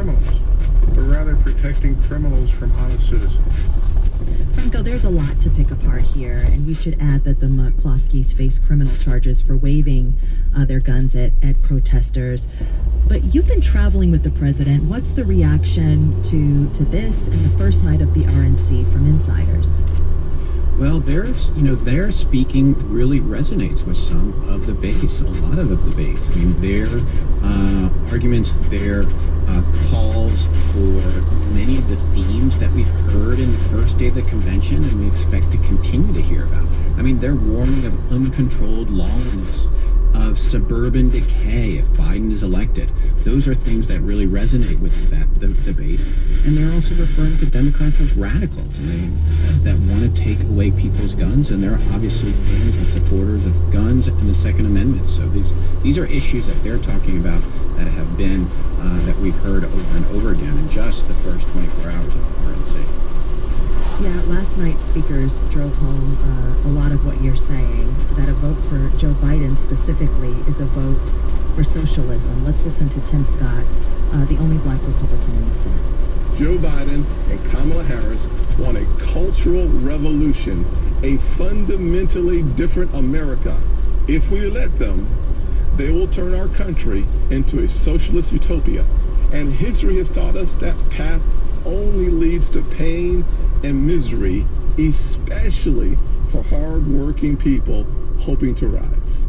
honest citizens from criminals, but rather protecting criminals from honest citizens. Franco, there's a lot to pick apart here, and we should add that the McCloskeys face criminal charges for waving uh, their guns at, at protesters. But you've been traveling with the president. What's the reaction to, to this and the first night of the RNC from insiders? Well, there's, you know, their speaking really resonates with some of the base, a lot of the base. I mean, their uh, arguments, their uh, calls for many of the themes that we've heard in the first day of the convention and we expect to continue to hear about. I mean, they're warning of uncontrolled lawlessness, of suburban decay if Biden is elected. Those are things that really resonate with that the, the base. And they're also referring to Democrats as radicals they, that, that want to take away people's guns. And they're obviously fans and supporters of guns and the Second Amendment. So these these are issues that they're talking about that have been uh, that we've heard over and over again in just the first 24 hours of the RNC. Yeah, last night speakers drove home uh, a lot of what you're saying, that a vote for Joe Biden specifically is a vote for socialism. Let's listen to Tim Scott, uh, the only black Republican in the Senate. Joe Biden and Kamala Harris want a cultural revolution, a fundamentally different America. If we let them, they will turn our country into a socialist utopia. And history has taught us that path only leads to pain and misery, especially for hardworking people hoping to rise.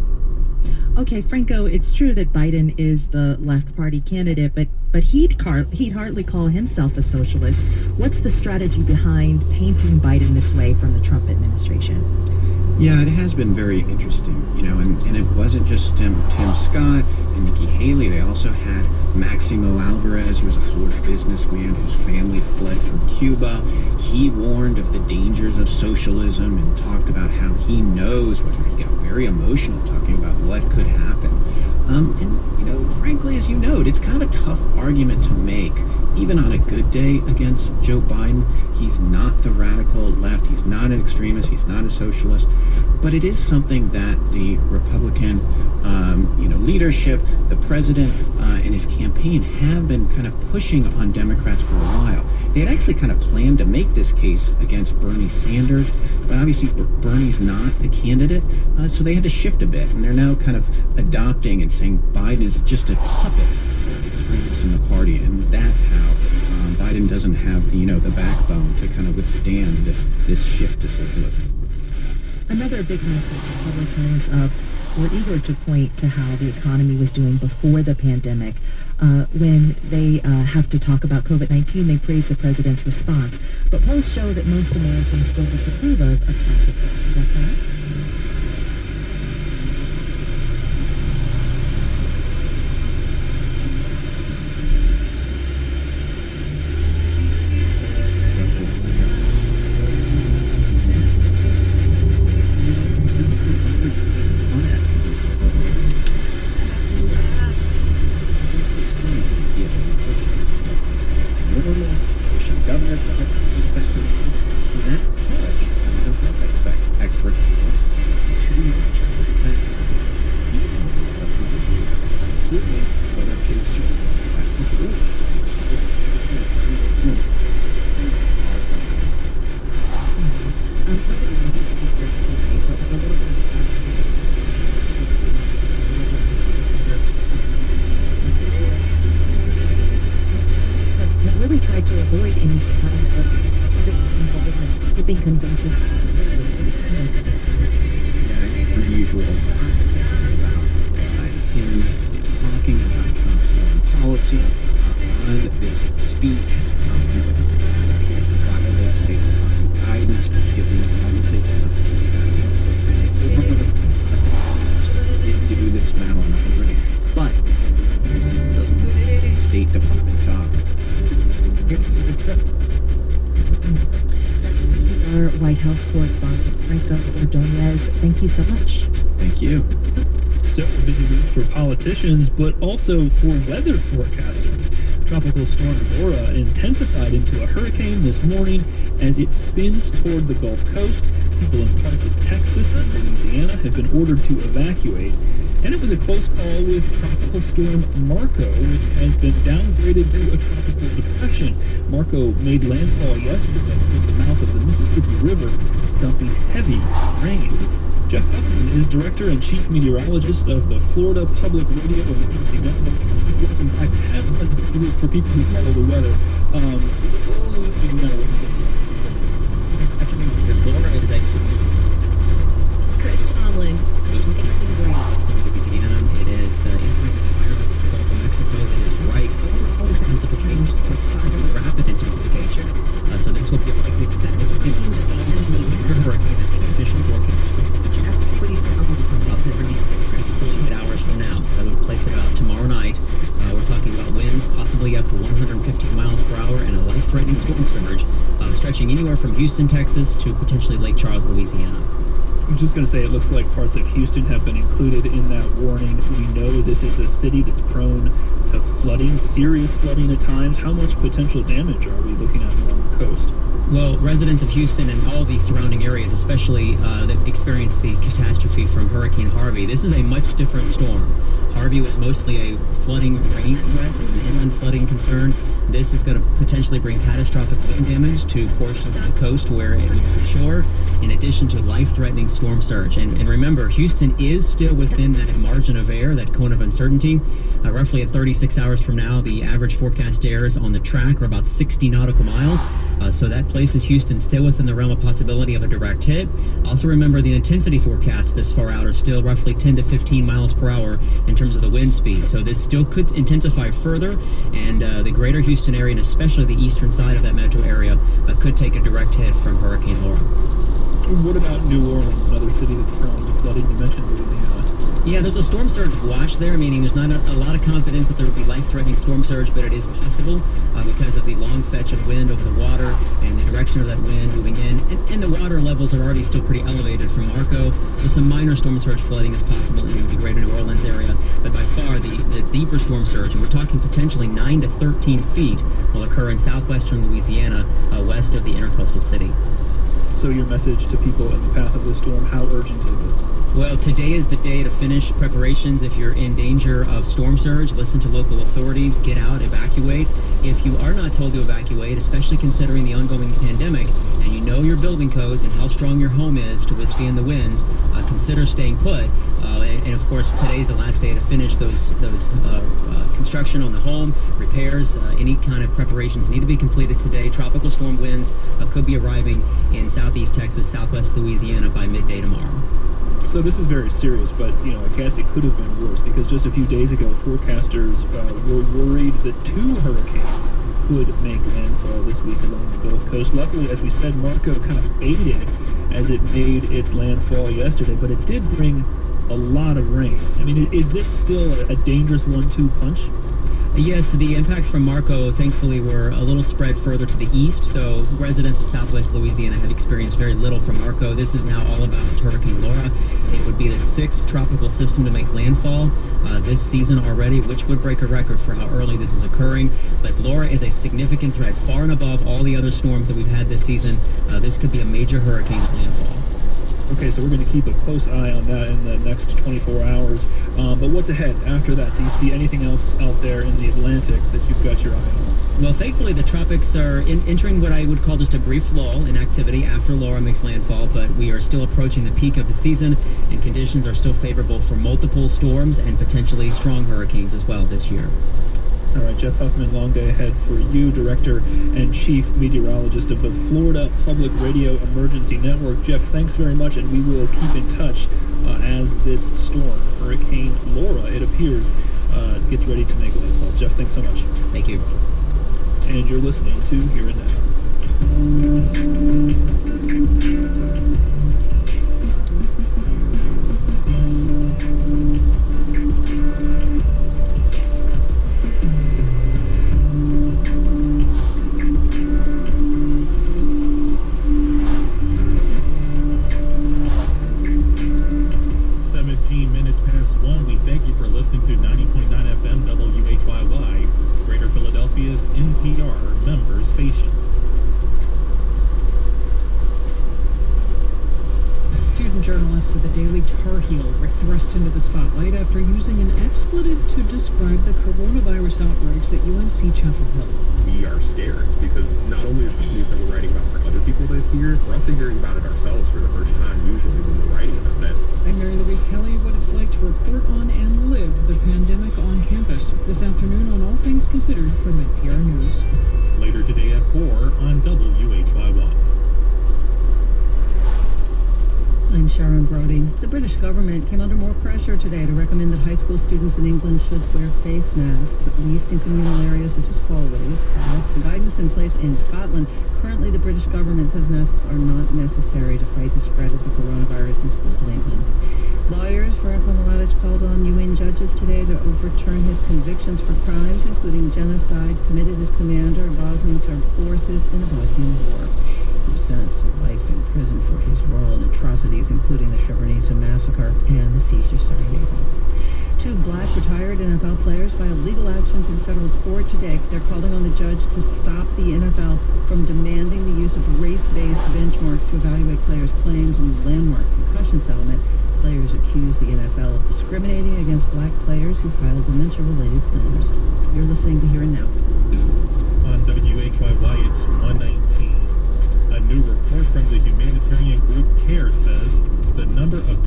Okay, Franco, it's true that Biden is the left party candidate, but but he'd car- he'd hardly call himself a socialist. What's the strategy behind painting Biden this way from the Trump administration? Yeah, it has been very interesting, you know, and, and it wasn't just Tim, Tim Scott and Nikki Haley. They also had Maximo Alvarez, who was a Florida businessman whose family fled from Cuba. He warned of the dangers of socialism and talked about how he knows what he got very emotional talking about what could happen. Um, and, you know, frankly, as you note, it's kind of a tough argument to make even on a good day against Joe Biden, he's not the radical left. He's not an extremist. He's not a socialist. But it is something that the Republican, um, you know, leadership, the president, uh, and his campaign have been kind of pushing on Democrats for a while. They had actually kind of planned to make this case against Bernie Sanders, but obviously Bernie's not a candidate, uh, so they had to shift a bit, and they're now kind of adopting and saying Biden is just a puppet have you know the backbone to kind of withstand this this shift to socialism. Another big message Republicans uh, were eager to point to how the economy was doing before the pandemic. Uh, when they uh, have to talk about COVID-19, they praise the president's response. But polls show that most Americans still disapprove of, of tax reform. Is that correct? really tried to avoid any kind of involvement, skipping convention. Yeah, unusual about him talking about Trump's foreign policy on this speech. Um, he appears to violate state department guidance, giving conversation to do this matter on a but State Department job. Our White House correspondent, Franco Ordonez, thank you so much. Thank you. So busy for politicians, but also for weather forecasters. Tropical storm Laura intensified into a hurricane this morning as it spins toward the Gulf Coast. People in parts of Texas and Louisiana have been ordered to evacuate. And it was a close call with Tropical Storm Marco, which has been downgraded to a tropical depression. Marco made landfall yesterday at the mouth of the Mississippi River, dumping heavy rain. Jeff Huffman is director and chief meteorologist of the Florida Public Radio and Network. Back. As for people who follow the weather, um, Laura is a Chris Tomlin, Mason Green. Louisiana. It is uh, entering the environment of the Gulf of Mexico that is right for intensification, rapid intensification. Uh, so this will be a likely significant hurricane that's an official forecast. About 36 to 48 hours from now. So that would place about tomorrow night. Uh, we're talking about winds possibly up to 150 and a life-threatening storm surge uh, stretching anywhere from Houston, Texas to potentially Lake Charles, Louisiana. I'm just going to say it looks like parts of Houston have been included in that warning. We know this is a city that's prone to flooding, serious flooding at times. How much potential damage are we looking at along the coast? Well, residents of Houston and all the surrounding areas, especially uh, that experienced the catastrophe from Hurricane Harvey, this is a much different storm. Harvey was mostly a flooding rain threat, an inland flooding concern. This is going to potentially bring catastrophic wind damage to portions of the coast where it was ashore, in addition to life-threatening storm surge. And, and remember, Houston is still within that margin of error, that cone of uncertainty. Uh, roughly at 36 hours from now, the average forecast errors on the track are about 60 nautical miles. Uh, so that places Houston still within the realm of possibility of a direct hit. Also remember the intensity forecasts this far out are still roughly 10 to 15 miles per hour in terms of the wind speed. So this still could intensify further, and uh, the greater Houston area, and especially the eastern side of that metro area, uh, could take a direct hit from Hurricane Laura. What about New Orleans, another city that's prone to flooding? You mentioned Louisiana. Yeah, there's a storm surge watch there, meaning there's not a, a lot of confidence that there will be life-threatening storm surge, but it is possible uh, because of the long fetch of wind over the water and the direction of that wind moving in. And, and the water levels are already still pretty elevated from Marco, so some minor storm surge flooding is possible in the greater New Orleans area. But by far, the, the deeper storm surge, and we're talking potentially 9 to 13 feet, will occur in southwestern Louisiana, uh, west of the Intracoastal City. So your message to people in the path of the storm, how urgent is it? Well, today is the day to finish preparations. If you're in danger of storm surge, listen to local authorities, get out, evacuate. If you are not told to evacuate, especially considering the ongoing pandemic, and you know your building codes and how strong your home is to withstand the winds, uh, consider staying put. Uh, and, and, of course, today's the last day to finish those those uh, uh construction on the home, repairs, uh, any kind of preparations need to be completed today. Tropical storm winds uh, could be arriving in southeast Texas, southwest Louisiana by midday tomorrow. So this is very serious, but you know, I guess it could have been worse because just a few days ago, forecasters uh, were worried that two hurricanes could make landfall this week along the Gulf Coast. Luckily, as we said, Marco kind of faded as it made its landfall yesterday, but it did bring a lot of rain. I mean, is this still a dangerous one-two punch? Yes, the impacts from Marco, thankfully, were a little spread further to the east, so residents of southwest Louisiana have experienced very little from Marco. This is now all about Hurricane Laura. It would be the sixth tropical system to make landfall uh, this season already, which would break a record for how early this is occurring. But Laura is a significant threat, far and above all the other storms that we've had this season. Uh, this could be a major hurricane landfall. Okay, so we're going to keep a close eye on that in the next 24 hours. Um, but what's ahead after that? Do you see anything else out there in the Atlantic that you've got your eye on? Well, thankfully, the tropics are in, entering what I would call just a brief lull in activity after Laura makes landfall, but we are still approaching the peak of the season, and conditions are still favorable for multiple storms and potentially strong hurricanes as well this year. All right, Jeff Huffman, long day ahead for you, Director and Chief Meteorologist of the Florida Public Radio Emergency Network. Jeff, thanks very much, and we will keep in touch uh, as this storm, Hurricane Laura, it appears, uh, gets ready to make landfall. Jeff, thanks so much. Thank you. And you're listening to Here and Now. her Heel were thrust into the spotlight after using an expletive to describe the coronavirus outbreaks at UNC Chapel Hill. We are scared because not only is this news that we're writing about for other people to hear, we're also hearing about it ourselves for the first time usually when we're writing about it. I'm Mary Louise Kelly, what it's like to report on and live the pandemic on campus this afternoon on All Things Considered from NPR News. Later today at 4 on WHYY. Sharon Brody. The British government came under more pressure today to recommend that high school students in England should wear face masks, at least in communal areas such as hallways. That's the guidance in place in Scotland. Currently, the British government says masks are not necessary to fight the spread of the coronavirus in schools in England. Lawyers for Mladic called on UN judges today to overturn his convictions for crimes, including genocide committed as commander of Bosnian Serb forces in the Bosnian War. He was sentenced to life in prison for his role in atrocities, including the Srebrenica massacre and the of Sarajevo. Two black retired NFL players filed legal actions in federal court today. They're calling on the judge to stop the NFL from demanding the use of race-based benchmarks to evaluate players' claims in the landmark concussion settlement. Players accuse the NFL of discriminating against black players who filed dementia-related claims. You're listening to Here and Now. On WHYY, it's 119. A new report from the humanitarian group CARE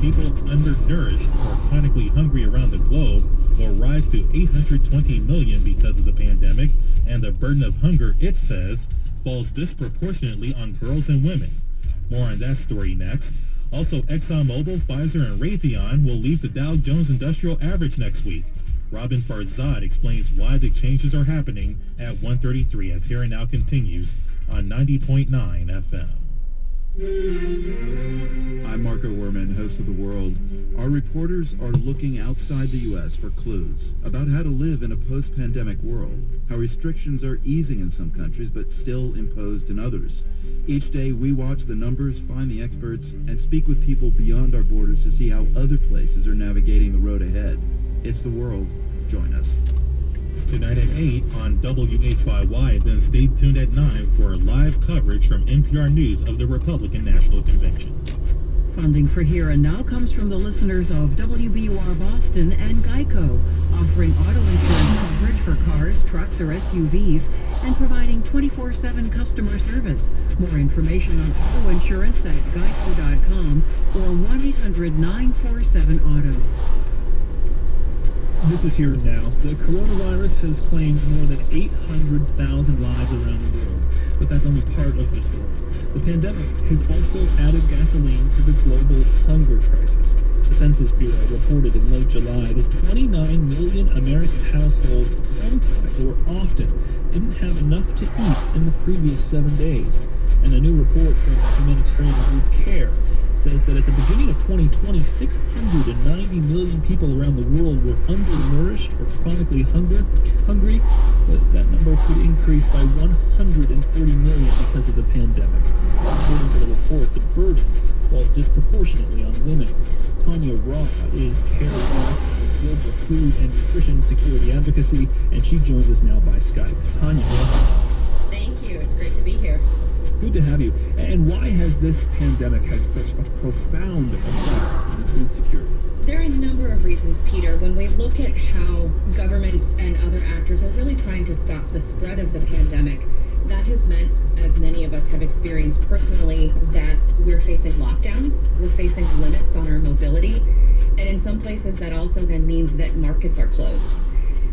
people undernourished or chronically hungry around the globe will rise to 820 million because of the pandemic, and the burden of hunger, it says, falls disproportionately on girls and women. More on that story next. Also, ExxonMobil, Pfizer, and Raytheon will leave the Dow Jones Industrial Average next week. Roben Farzad explains why the changes are happening at 133 as Here and Now continues on 90.9 FM. I'm Marco Werman, host of The World. Our reporters are looking outside the U.S. for clues about how to live in a post-pandemic world, how restrictions are easing in some countries but still imposed in others. Each day we watch the numbers, find the experts, and speak with people beyond our borders to see how other places are navigating the road ahead. It's The World. Join us. Tonight at 8 on WHYY, then stay tuned at 9 for live coverage from NPR News of the Republican National Convention. Funding for Here and Now comes from the listeners of WBUR Boston and Geico, offering auto insurance coverage for cars, trucks, or SUVs, and providing 24-7 customer service. More information on auto insurance at geico.com or 1-800-947-AUTO. This is here and now. The coronavirus has claimed more than 800,000 lives around the world, but that's only part of the story. The pandemic has also added gasoline to the global hunger crisis. The Census Bureau reported in late July that 29 million American households sometime or often didn't have enough to eat in the previous seven days. And a new report from humanitarian group CARE says that at the beginning of 2020, 690 million people around the world were undernourished or chronically hunger, hungry, but that number could increase by 130 million because of the pandemic. According to the report, the burden falls disproportionately on women. Tonya Rawe is CARE of Global Food and Nutrition Security Advocacy, and she joins us now by Skype. Tonya. Thank you. It's great to be here. Good to have you. And why has this pandemic had such a profound effect on food security? There are a number of reasons, Peter. When we look at how governments and other actors are really trying to stop the spread of the pandemic, that has meant, as many of us have experienced personally, that we're facing lockdowns, we're facing limits on our mobility, and in some places that also then means that markets are closed.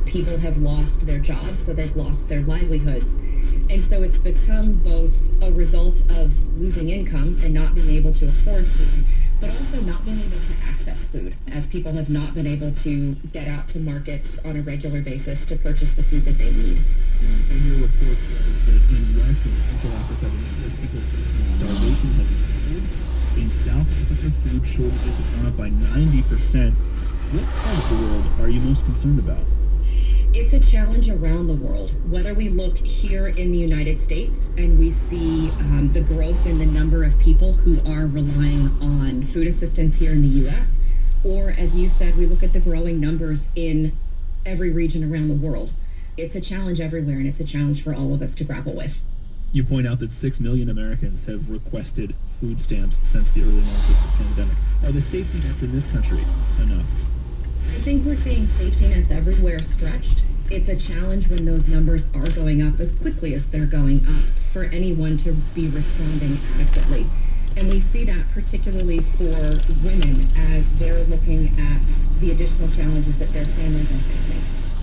People have lost their jobs, so they've lost their livelihoods. And so it's become both a result of losing income and not being able to afford food, but also not being able to access food, as people have not been able to get out to markets on a regular basis to purchase the food that they need. Yeah, and your report that in West and Central Africa, people starvation has. In South Africa, food shortages have gone up by 90%. What part of the world are you most concerned about? It's a challenge around the world. Whether we look here in the United States and we see um, the growth in the number of people who are relying on food assistance here in the U.S., or as you said, we look at the growing numbers in every region around the world. It's a challenge everywhere, and it's a challenge for all of us to grapple with. You point out that 6 million Americans have requested food stamps since the early months of the pandemic. Are the safety nets in this country enough? I think we're seeing safety nets everywhere stretched. It's a challenge when those numbers are going up as quickly as they're going up for anyone to be responding adequately. And we see that particularly for women as they're looking at the additional challenges that their families are facing.